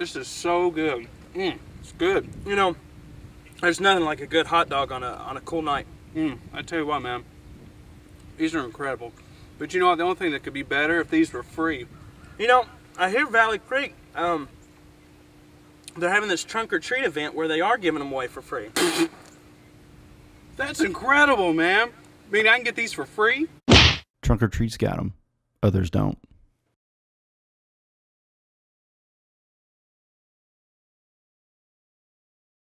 This is so good. Mm, it's good. You know, there's nothing like a good hot dog on a on a cool night. Mm, I tell you what, man. These are incredible. But you know what? The only thing that could be better if these were free. You know, I hear Valley Creek. Um, they're having this trunk or treat event where they are giving them away for free. That's incredible, man. I mean, I can get these for free. Trunk or treats got them. Others don't.